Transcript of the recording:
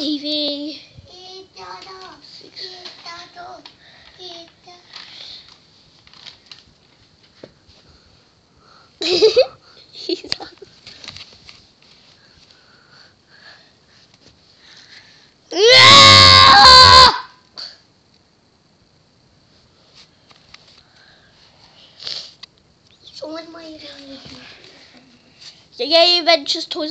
Evie. He's on. He's on my Yeah, Adventures Toys